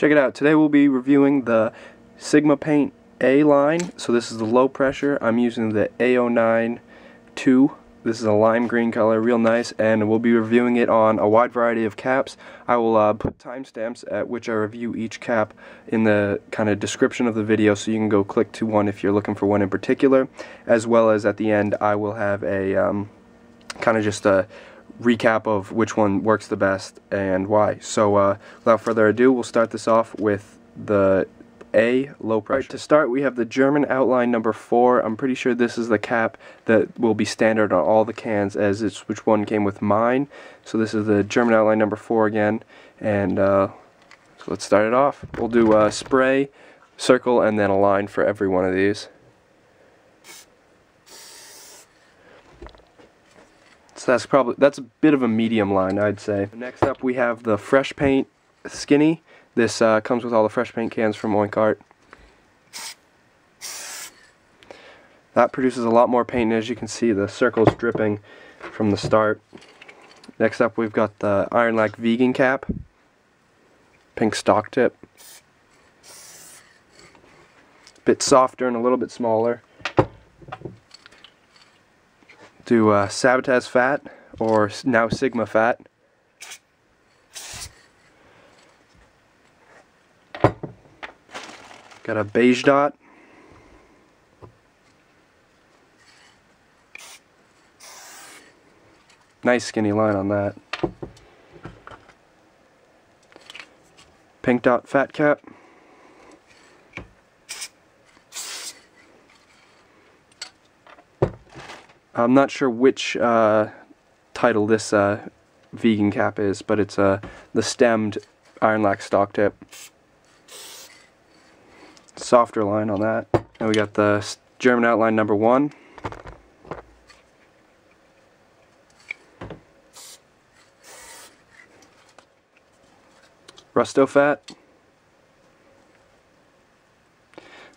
Check it out. Today we'll be reviewing the Sigma Paint A line. So this is the low pressure. I'm using the A09 2. This is a lime green color, real nice, and we'll be reviewing it on a wide variety of caps. I will uh, put timestamps at which I review each cap in the kind of description of the video so you can go click to one if you're looking for one in particular, as well as at the end I will have a um, kind of just a recap of which one works the best and why. So uh, without further ado, we'll start this off with the A low pressure. Right, to start, we have the German outline number four. I'm pretty sure this is the cap that will be standard on all the cans as it's which one came with mine. So this is the German outline number four again. And uh, so let's start it off. We'll do a spray, circle, and then a line for every one of these. So that's probably that's a bit of a medium line, I'd say. Next up, we have the Fresh Paint Skinny. This uh, comes with all the Fresh Paint cans from Oinkart. That produces a lot more paint, as you can see, the circle's dripping from the start. Next up, we've got the Ironlak Vegan Cap, pink stock tip. Bit softer and a little bit smaller do uh, Sabotaz Fat, or now Sigma Fat. Got a beige dot. Nice skinny line on that. Pink dot fat cap. I'm not sure which uh, title this uh, vegan cap is, but it's uh, the stemmed Ironlak stock tip. Softer line on that. And we got the German outline number one. Rust-O-Fat.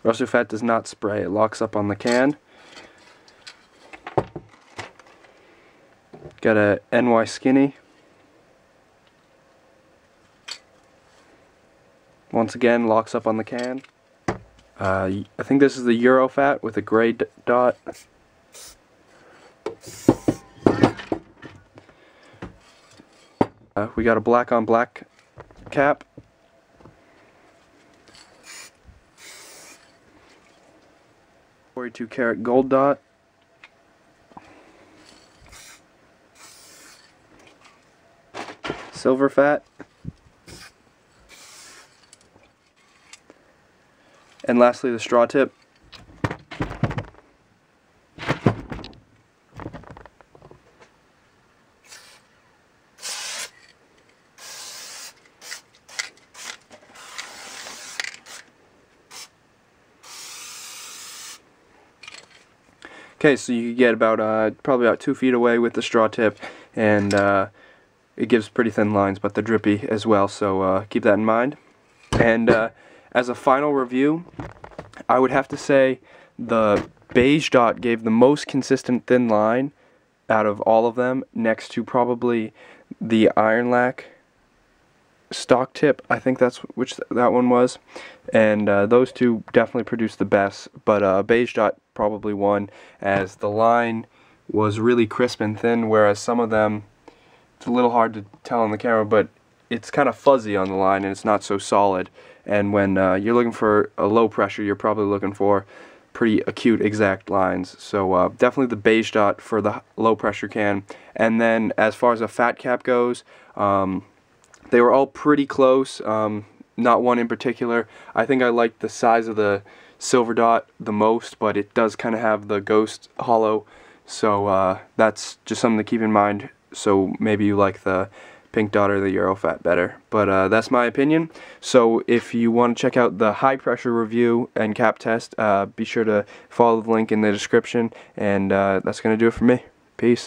Rust-O-Fat does not spray, it locks up on the can. Got a NY Skinny. Once again, locks up on the can. Uh, I think this is the Eurofat with a gray dot. Uh, we got a black on black cap. Forty-two karat gold dot. Silver fat. And lastly, the straw tip. Okay, so you get about uh, probably about two feet away with the straw tip, and uh, it gives pretty thin lines, but they're drippy as well, so uh, keep that in mind. And uh, as a final review, I would have to say the beige dot gave the most consistent thin line out of all of them, next to probably the Ironlak stock tip. I think that's which that one was, and uh, those two definitely produced the best. But uh, beige dot probably won, as the line was really crisp and thin, whereas some of them it's a little hard to tell on the camera, but it's kind of fuzzy on the line and it's not so solid. And when uh, you're looking for a low pressure, you're probably looking for pretty acute exact lines. So uh, definitely the beige dot for the low pressure can. And then as far as a fat cap goes, um, they were all pretty close. Um, not one in particular. I think I like the size of the silver dot the most, but it does kind of have the ghost hollow. So uh, that's just something to keep in mind so maybe you like the pink dot or the Eurofat better. But uh, that's my opinion. So if you want to check out the high pressure review and cap test, uh, be sure to follow the link in the description. And uh, that's going to do it for me. Peace.